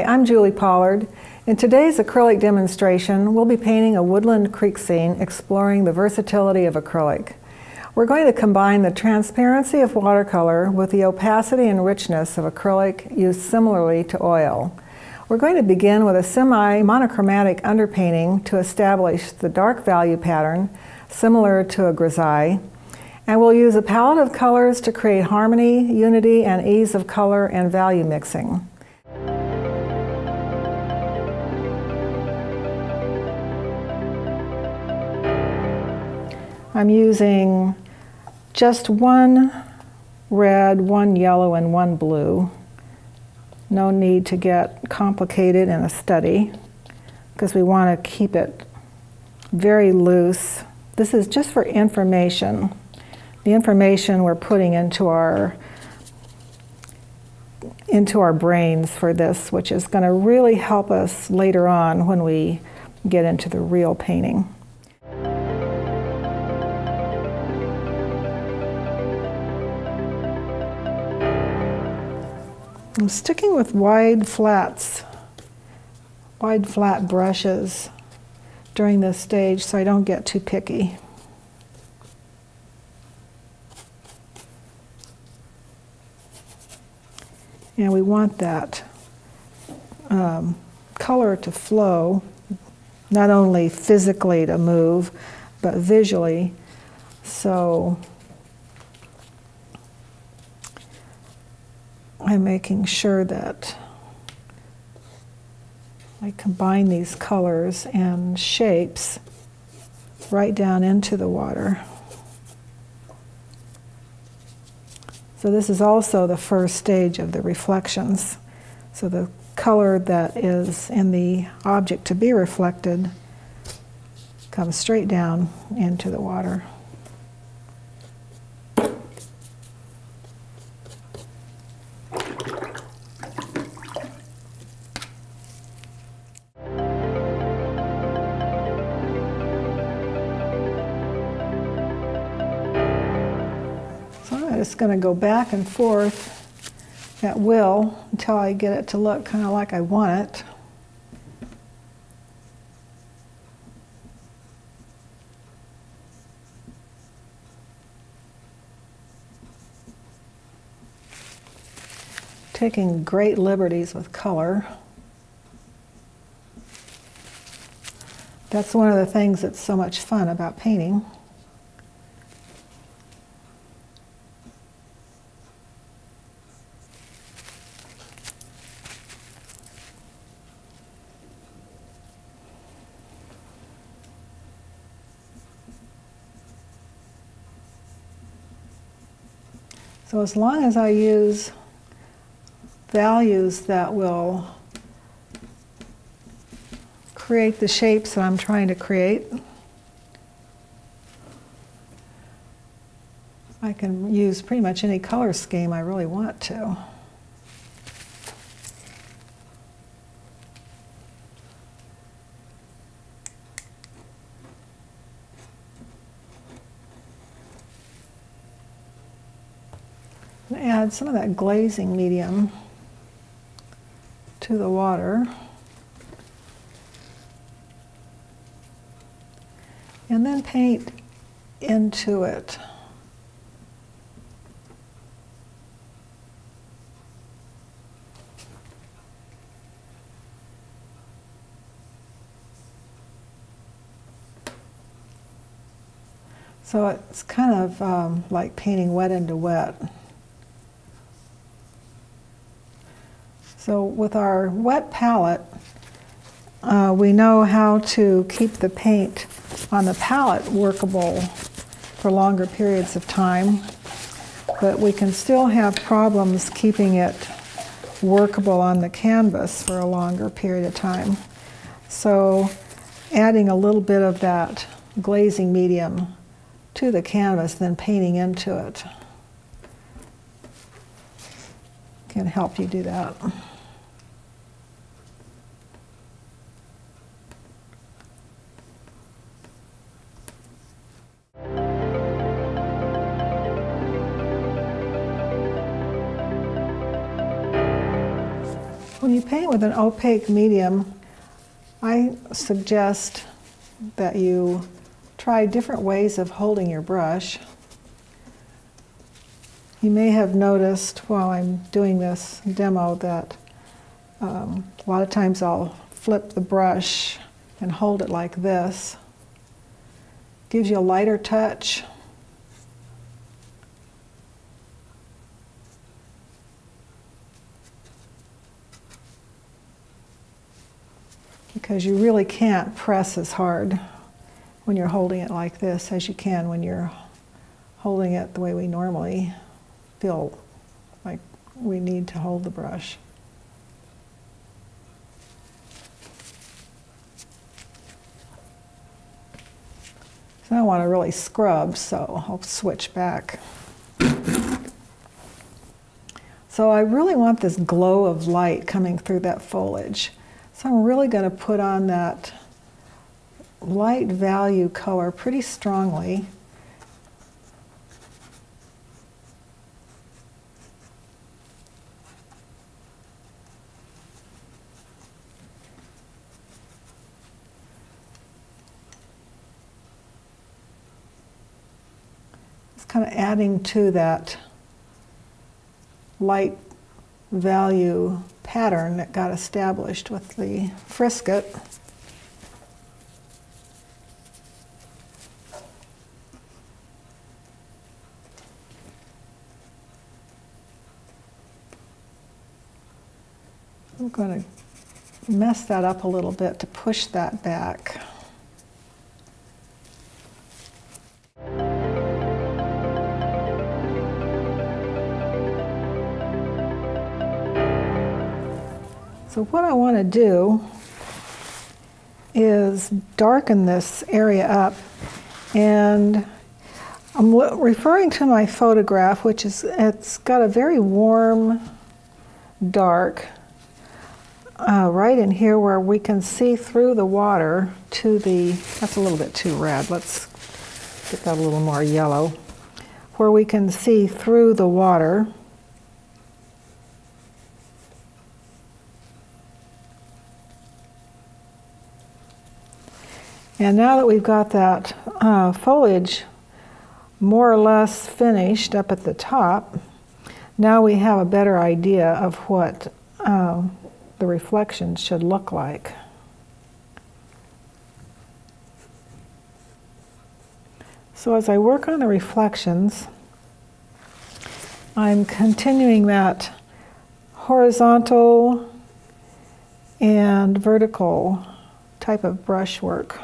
Hi, I'm Julie Pollard. In today's acrylic demonstration, we'll be painting a woodland creek scene exploring the versatility of acrylic. We're going to combine the transparency of watercolor with the opacity and richness of acrylic used similarly to oil. We're going to begin with a semi-monochromatic underpainting to establish the dark value pattern similar to a grisaille. And we'll use a palette of colors to create harmony, unity, and ease of color and value mixing. I'm using just one red, one yellow, and one blue. No need to get complicated in a study because we want to keep it very loose. This is just for information. The information we're putting into our into our brains for this, which is going to really help us later on when we get into the real painting. I'm sticking with wide flats, wide flat brushes during this stage so I don't get too picky. And we want that um, color to flow, not only physically to move, but visually. So I'm making sure that I combine these colors and shapes right down into the water. So this is also the first stage of the reflections. So the color that is in the object to be reflected comes straight down into the water. Just going to go back and forth at will until I get it to look kind of like I want it. Taking great liberties with color. That's one of the things that's so much fun about painting. So as long as I use values that will create the shapes that I'm trying to create, I can use pretty much any color scheme I really want to. Add some of that glazing medium to the water. And then paint into it. So it's kind of um, like painting wet into wet. So with our wet palette, uh, we know how to keep the paint on the palette workable for longer periods of time, but we can still have problems keeping it workable on the canvas for a longer period of time. So adding a little bit of that glazing medium to the canvas, then painting into it can help you do that. When you paint with an opaque medium, I suggest that you try different ways of holding your brush. You may have noticed while I'm doing this demo that um, a lot of times I'll flip the brush and hold it like this. Gives you a lighter touch. Because you really can't press as hard when you're holding it like this as you can when you're holding it the way we normally feel like we need to hold the brush. So I want to really scrub, so I'll switch back. So I really want this glow of light coming through that foliage. So I'm really going to put on that light value color pretty strongly. It's kind of adding to that light value pattern that got established with the frisket. I'm going to mess that up a little bit to push that back. So what I want to do is darken this area up and I'm referring to my photograph which is it's got a very warm dark uh, right in here where we can see through the water to the that's a little bit too red let's get that a little more yellow where we can see through the water And now that we've got that uh, foliage more or less finished up at the top, now we have a better idea of what uh, the reflection should look like. So as I work on the reflections, I'm continuing that horizontal and vertical type of brushwork.